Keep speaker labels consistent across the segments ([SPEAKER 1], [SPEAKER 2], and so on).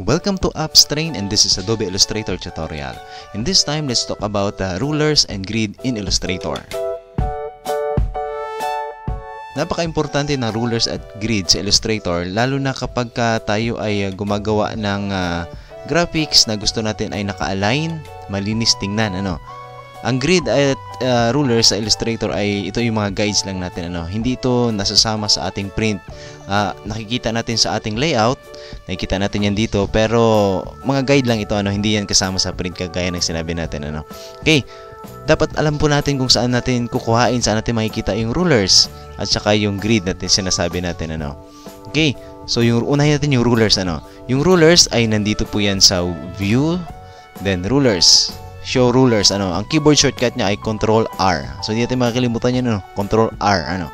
[SPEAKER 1] Welcome to Upstrain and this is Adobe Illustrator tutorial. In this time, let's talk about uh, rulers and grid in Illustrator. Napaka-importante ng rulers at grid sa Illustrator lalo na kapag ka tayo ay uh, gumagawa ng uh, graphics na gusto natin ay naka-align, malinis tingnan ano. Ang grid at uh, ruler sa Illustrator ay ito yung mga guides lang natin ano. Hindi ito nasasama sa ating print. Uh, nakikita natin sa ating layout, nakikita natin yan dito pero mga guide lang ito ano, hindi yan kasama sa print kagaya ng sinabi natin ano. Okay. Dapat alam po natin kung saan natin kukuhain, saan natin makikita yung rulers at saka yung grid natin sinasabi natin ano. Okay. So yung unahin natin yung rulers ano. Yung rulers ay nandito po yan sa view then rulers show rulers ano ang keyboard shortcut niya ay control R. So hindi natin makakalimutan yan ano control R ano.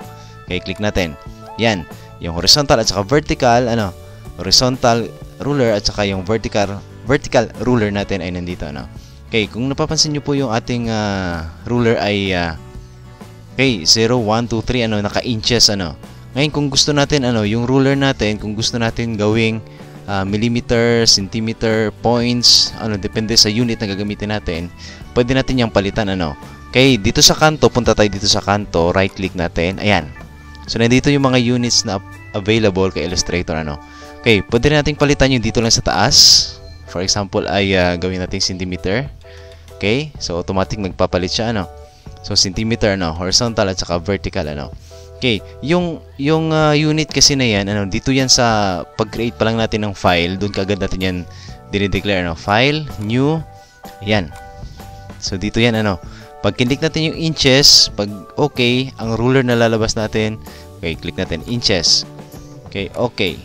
[SPEAKER 1] Okay click natin. Yan yung horizontal at saka vertical ano horizontal ruler at saka yung vertical vertical ruler natin ay nandito ano. Okay kung napapansin niyo po yung ating uh, ruler ay uh, okay 0 1 2 3 ano naka inches ano. Ngayon kung gusto natin ano yung ruler natin kung gusto natin gawing uh, millimeter, centimeter, points, ano, depende sa unit na gagamitin natin, pwede natin yung palitan, ano. Okay, dito sa kanto, punta tayo dito sa kanto, right click natin, ayan. So, nandito yung mga units na available kay Illustrator, ano. Okay, pwede natin palitan yung dito lang sa taas. For example, ay uh, gawin natin centimeter. Okay, so automatic magpapalit siya, ano. So, centimeter, ano, horizontal at saka vertical, ano. Okay, yung yung uh, unit kasi na yan, ano, dito yan sa pag-create pa lang natin ng file, doon kagad natin yan dinideclare, ano, file, new, yan. So, dito yan, ano, pag kinlik natin yung inches, pag okay, ang ruler na lalabas natin, okay, click natin, inches. Okay, okay.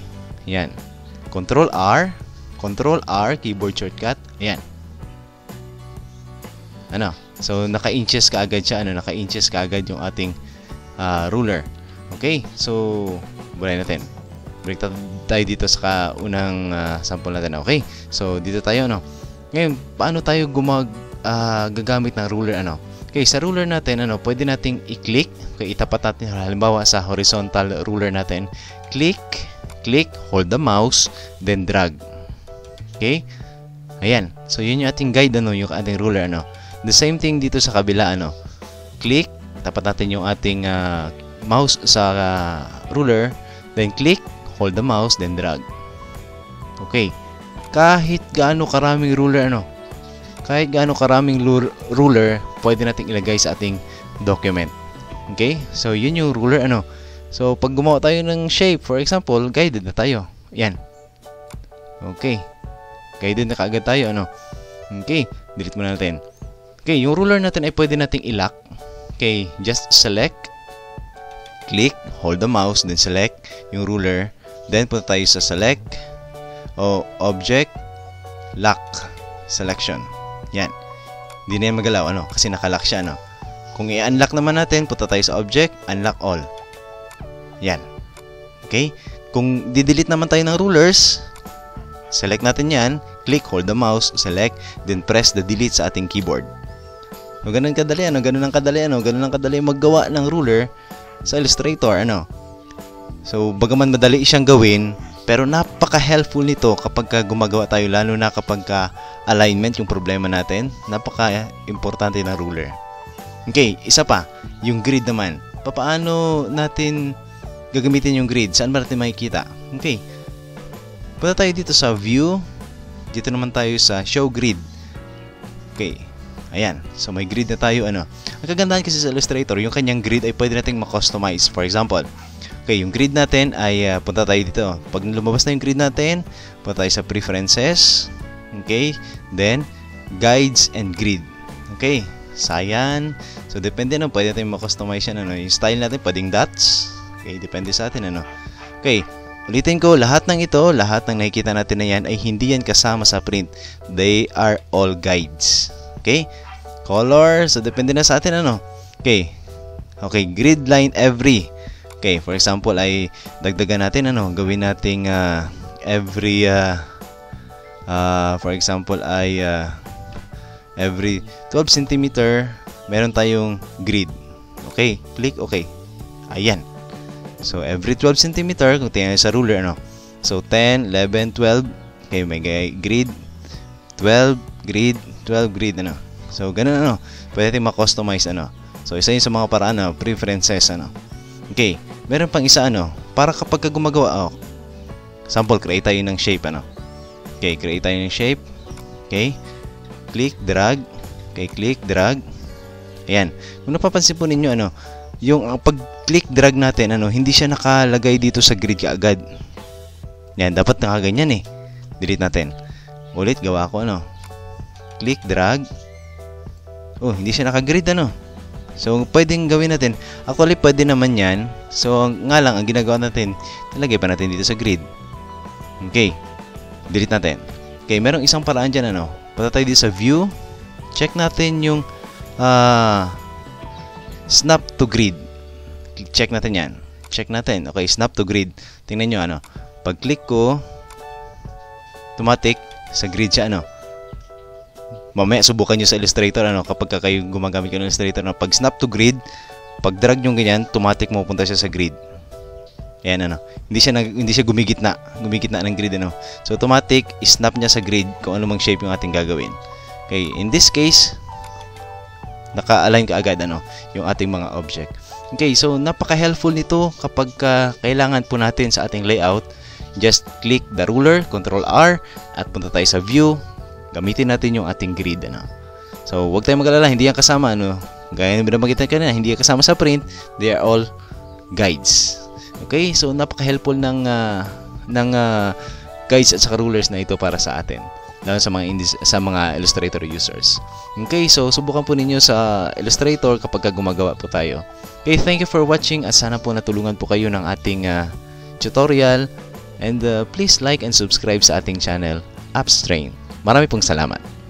[SPEAKER 1] Yan. Control R, Control R, keyboard shortcut, yan. Ano, so, naka-inches ka agad siya, ano, naka-inches ka agad yung ating uh, ruler. Okay, so bulay natin. Break tayo dito sa unang uh, sample natin. Okay, so dito tayo no. Ngayon, paano tayo gumag uh, ng ruler ano? Okay, sa ruler natin ano, pwede nating i-click. Okay, itapat natin halimbawa sa horizontal ruler natin. Click, click, hold the mouse, then drag. Okay? Ayan. So yun yung ating guide ano, yung ating ruler ano. The same thing dito sa kabila ano. Click, tapat natin yung ating uh, mouse sa uh, ruler, then click, hold the mouse, then drag. Okay. Kahit gaano karaming ruler ano, kahit gaano karaming ruler, pwede nating ilagay sa ating document. Okay? So, yun yung ruler ano. So, pag gumawa tayo ng shape, for example, guided na tayo. Yan. Okay. Guided na kaagad tayo ano. Okay. Delete muna natin. Okay, yung ruler natin ay pwede nating ilock Okay, just select, click, hold the mouse, then select yung ruler. Then punta tayo sa select, o object, lock, selection. Yan. Hindi na yan magalaw, ano? Kasi nakalock siya, ano? Kung i-unlock naman natin, punta tayo sa object, unlock all. Yan. Okay? Kung didelete naman tayo ng rulers, select natin yan, click, hold the mouse, select, then press the delete sa ating keyboard. O ganun kadali ano, ganun ang kadali ano, ganun ang kadali maggawa ng ruler sa Illustrator ano. So bagaman madali siyang gawin, pero napaka-helpful nito kapag ka gumagawa tayo lalo na kapag ka alignment yung problema natin. Napaka-importante ng ruler. Okay, isa pa, yung grid naman. Paano natin gagamitin yung grid? Saan ba natin makikita? Okay. Punta tayo dito sa view. Dito naman tayo sa show grid. Okay. Ayan. So, may grid na tayo. Ano. Ang kagandahan kasi sa Illustrator, yung kanyang grid ay pwede nating ma-customize. For example, okay, yung grid natin ay uh, punta tayo dito. Pag lumabas na yung grid natin, punta tayo sa Preferences. Okay. Then, Guides and Grid. Okay. Sayan. So, depende no, pwede natin ma-customize yan. Ano. Yung style natin, pwedeng dots. Okay, depende sa atin. Ano. Okay. Ulitin ko, lahat ng ito, lahat ng nakikita natin na yan ay hindi yan kasama sa print. They are all guides. Okay? Color, so depende na sa atin ano. Okay. Okay, grid line every. Okay, for example ay dagdagan natin ano, gawin nating uh, every uh, uh, for example ay uh, every 12 cm meron tayong grid. Okay, click okay. Ayan. So every 12 cm kung tingnan sa ruler ano. So 10, 11, 12 Okay, may grid 12, grid 12, grid ano. So, ganun ano. Pwede natin ma-customize ano. So, isa yun sa mga paraan ano, preferences ano. Okay, meron pang isa ano, para kapag ka gumagawa, oh, sample, create tayo ng shape ano. Okay, create tayo ng shape. Okay, click, drag. Okay, click, drag. Ayan. Kung napapansin po ninyo ano, yung ang pag-click drag natin ano, hindi siya nakalagay dito sa grid kaagad. Yan, dapat nakaganyan eh. Delete natin. Ulit, gawa ko ano. Click, drag. Oh, hindi siya naka-grid ano. So, pwedeng gawin natin. Actually, pwede naman yan. So, nga lang, ang ginagawa natin, nalagay pa natin dito sa grid. Okay. Delete natin. Okay, merong isang paraan dyan ano. Punta tayo dito sa view. Check natin yung ah snap to grid. Check natin yan. Check natin. Okay, snap to grid. Tingnan nyo ano. Pag click ko, automatic sa grid siya ano. Mamaya subukan nyo sa Illustrator ano kapag ka kayo gumagamit ng Illustrator na pag snap to grid, pag drag nyo ganyan, automatic mapupunta siya sa grid. Ayan ano. Hindi siya nag, hindi siya gumigitna, gumigitna ng grid ano. So automatic snap niya sa grid kung ano mang shape yung ating gagawin. Okay, in this case, naka-align ka agad ano, yung ating mga object. Okay, so napaka-helpful nito kapag ka kailangan po natin sa ating layout. Just click the ruler, control R, at punta tayo sa view. Gamitin natin yung ating grid. Ano. So, huwag tayong mag-alala, hindi yan kasama. Ano. Gaya na binabanggit kanina, hindi yan kasama sa print. They are all guides. Okay, so napaka-helpful ng, uh, ng uh, guides at saka rulers na ito para sa atin lalo sa mga indis- sa mga Illustrator users. Okay, so subukan po ninyo sa Illustrator kapag gumagawa po tayo. Okay, thank you for watching at sana po natulungan po kayo ng ating uh, tutorial and uh, please like and subscribe sa ating channel, Upstrain. Marami pong salamat.